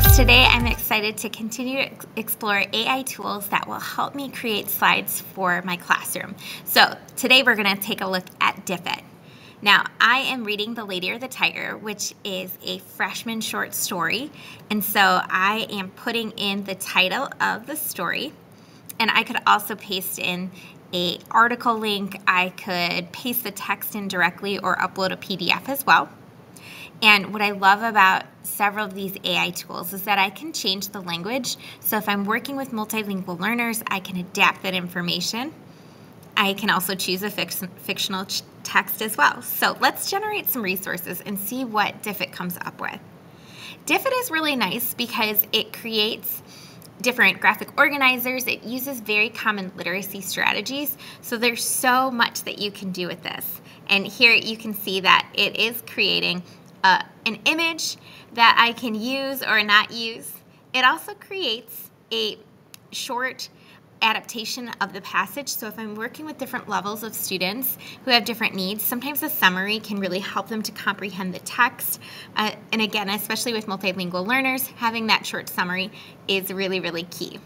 folks, today I'm excited to continue to explore AI tools that will help me create slides for my classroom. So today we're going to take a look at Diffit. Now, I am reading The Lady or the Tiger, which is a freshman short story, and so I am putting in the title of the story, and I could also paste in a article link, I could paste the text in directly or upload a PDF as well. And what I love about several of these AI tools is that I can change the language. So if I'm working with multilingual learners, I can adapt that information. I can also choose a fictional text as well. So let's generate some resources and see what Diffit comes up with. Diffit is really nice because it creates different graphic organizers. It uses very common literacy strategies. So there's so much that you can do with this. And here you can see that it is creating uh, an image that I can use or not use. It also creates a short adaptation of the passage. So if I'm working with different levels of students who have different needs, sometimes a summary can really help them to comprehend the text. Uh, and again, especially with multilingual learners, having that short summary is really, really key.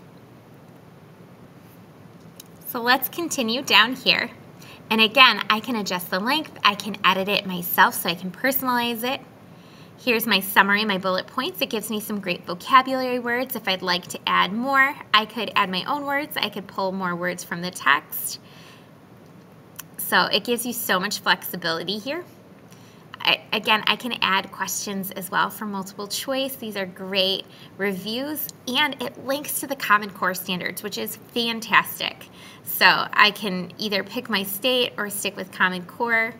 So let's continue down here. And again, I can adjust the length, I can edit it myself so I can personalize it. Here's my summary, my bullet points. It gives me some great vocabulary words. If I'd like to add more, I could add my own words. I could pull more words from the text. So it gives you so much flexibility here. I, again, I can add questions as well for multiple choice. These are great reviews and it links to the Common Core standards, which is fantastic. So I can either pick my state or stick with Common Core.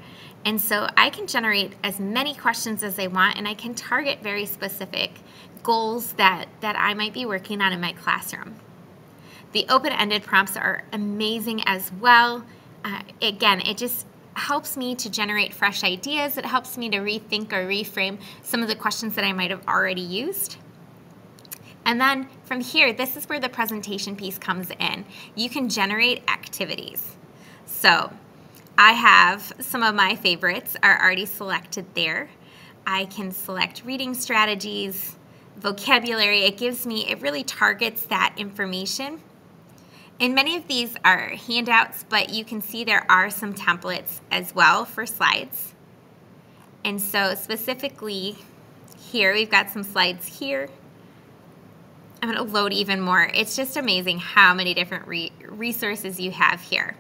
And so I can generate as many questions as I want and I can target very specific goals that, that I might be working on in my classroom. The open-ended prompts are amazing as well. Uh, again, it just helps me to generate fresh ideas. It helps me to rethink or reframe some of the questions that I might have already used. And then from here, this is where the presentation piece comes in. You can generate activities. So I have some of my favorites are already selected there. I can select reading strategies, vocabulary. It gives me, it really targets that information and many of these are handouts, but you can see there are some templates as well for slides. And so specifically here, we've got some slides here. I'm going to load even more. It's just amazing how many different re resources you have here.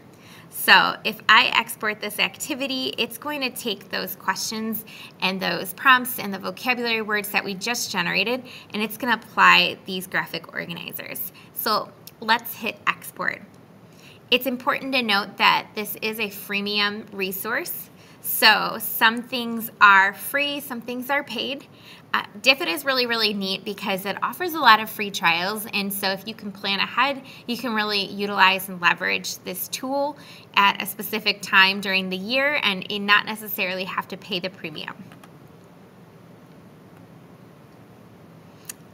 So if I export this activity, it's going to take those questions and those prompts and the vocabulary words that we just generated, and it's going to apply these graphic organizers. So let's hit export. It's important to note that this is a freemium resource. So some things are free, some things are paid. Uh, Diffit is really, really neat because it offers a lot of free trials. And so if you can plan ahead, you can really utilize and leverage this tool at a specific time during the year and not necessarily have to pay the premium.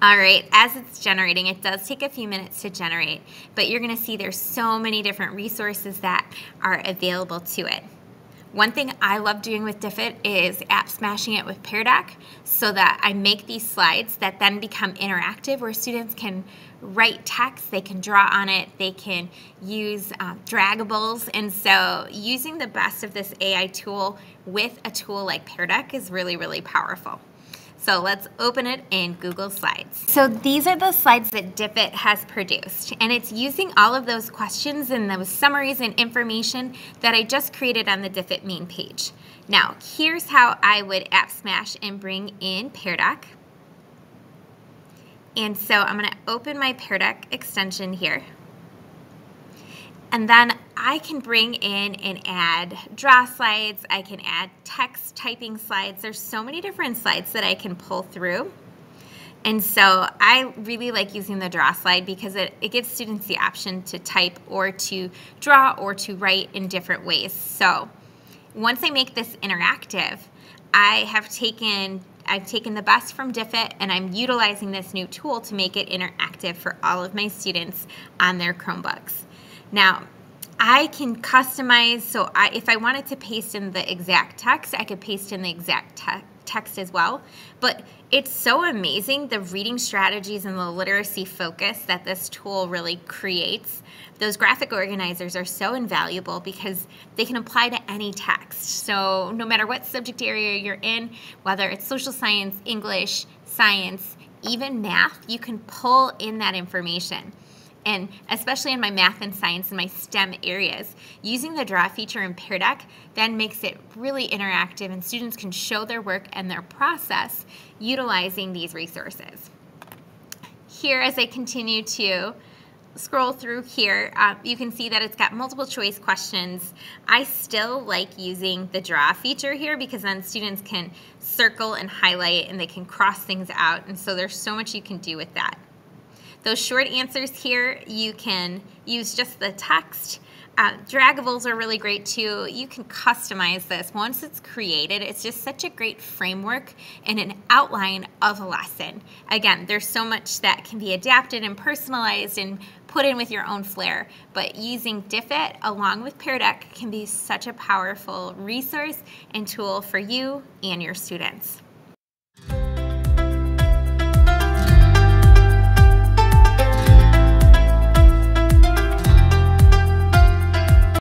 All right, as it's generating, it does take a few minutes to generate, but you're gonna see there's so many different resources that are available to it. One thing I love doing with Diffit is app smashing it with Pear Deck so that I make these slides that then become interactive where students can write text, they can draw on it, they can use um, draggables. And so using the best of this AI tool with a tool like Pear Deck is really, really powerful. So let's open it in Google Slides. So these are the slides that Diffit has produced, and it's using all of those questions and those summaries and information that I just created on the Diffit main page. Now, here's how I would app smash and bring in Pear Deck. And so I'm gonna open my Pear Deck extension here. And then I can bring in and add draw slides. I can add text typing slides. There's so many different slides that I can pull through. And so I really like using the draw slide because it, it gives students the option to type or to draw or to write in different ways. So once I make this interactive, I have taken I've taken the best from Diffit and I'm utilizing this new tool to make it interactive for all of my students on their Chromebooks. Now, I can customize, so I, if I wanted to paste in the exact text, I could paste in the exact te text as well. But it's so amazing the reading strategies and the literacy focus that this tool really creates. Those graphic organizers are so invaluable because they can apply to any text. So, no matter what subject area you're in, whether it's social science, English, science, even math, you can pull in that information and especially in my math and science and my STEM areas, using the draw feature in Pear Deck then makes it really interactive and students can show their work and their process utilizing these resources. Here, as I continue to scroll through here, uh, you can see that it's got multiple choice questions. I still like using the draw feature here because then students can circle and highlight and they can cross things out. And so there's so much you can do with that. Those short answers here, you can use just the text. Uh, draggables are really great too. You can customize this. Once it's created, it's just such a great framework and an outline of a lesson. Again, there's so much that can be adapted and personalized and put in with your own flair, but using Diffit along with Pear Deck can be such a powerful resource and tool for you and your students.